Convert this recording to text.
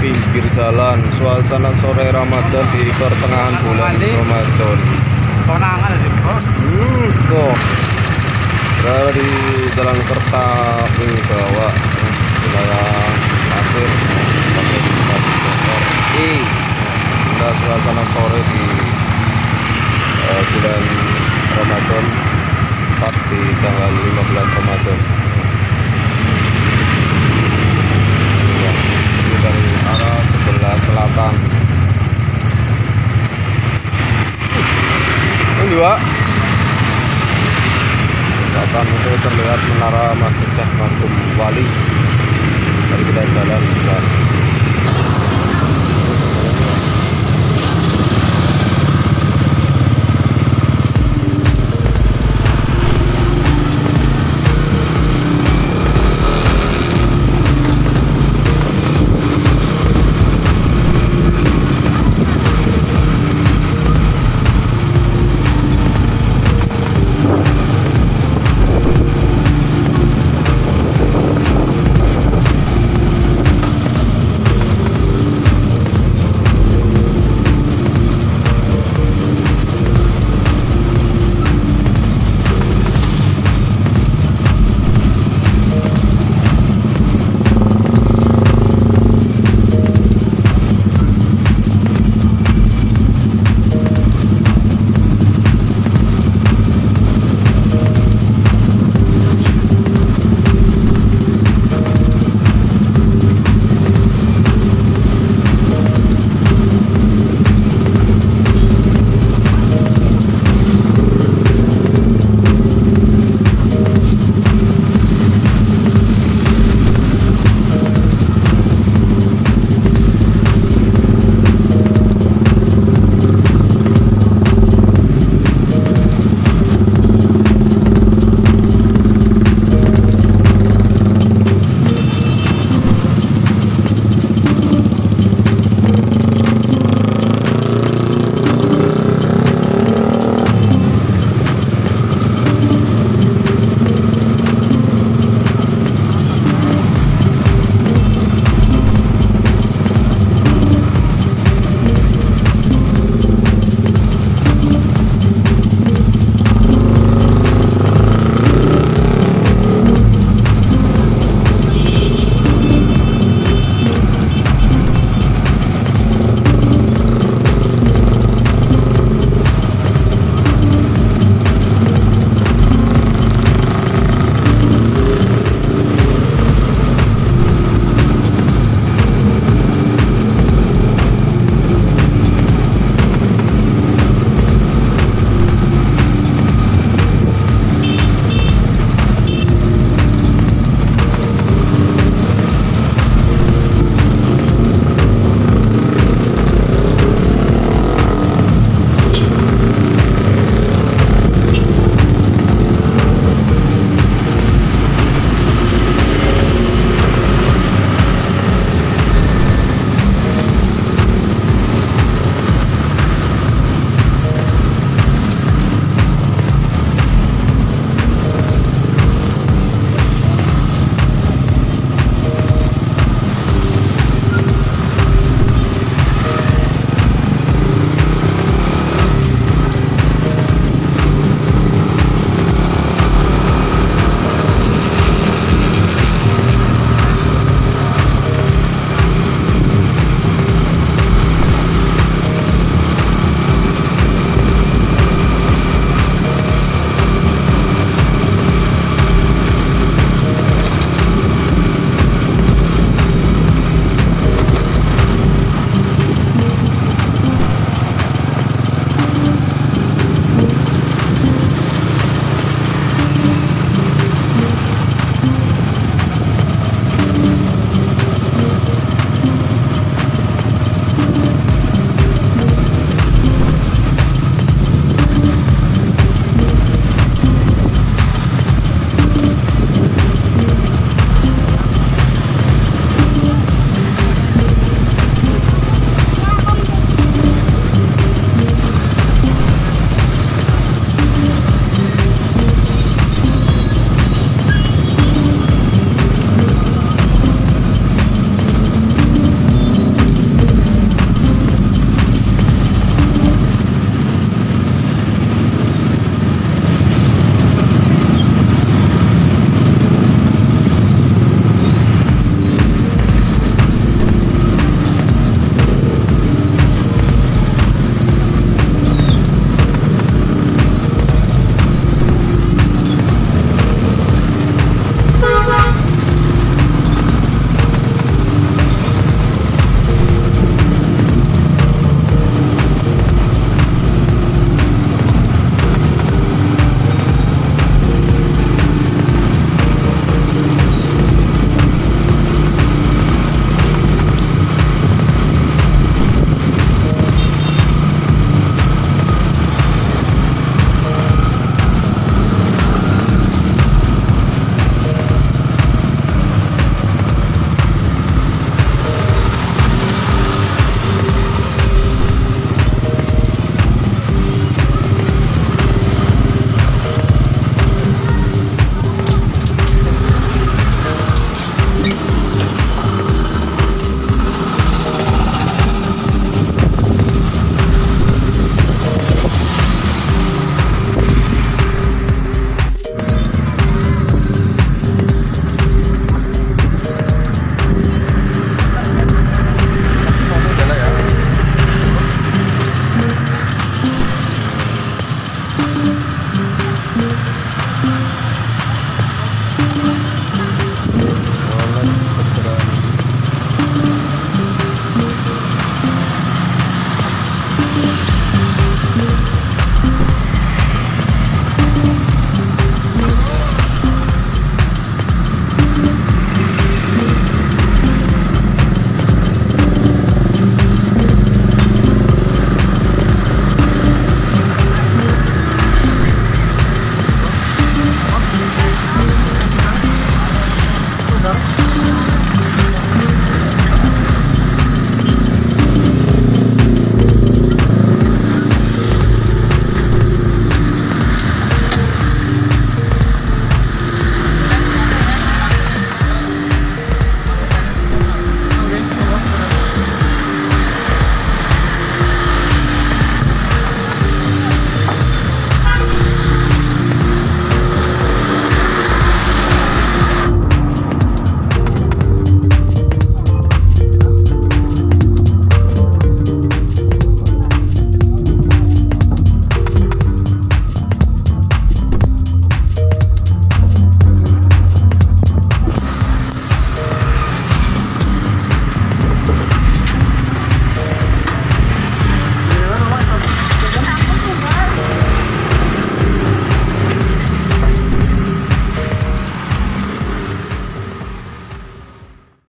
pinggir jalan. Suasana sore Ramadan di pertengahan bulan Ramadan. Konangan hmm, tuh berada di jalan Kertapi bawah wilayah pasir. Hingga suasana sore di eh, bulan Ramadan tepat di tanggal 15 Ramadan sebelah selatan. Ini dua. Selatan itu terlihat menara Masjid Syekh Wali. Dari kita jalan juga.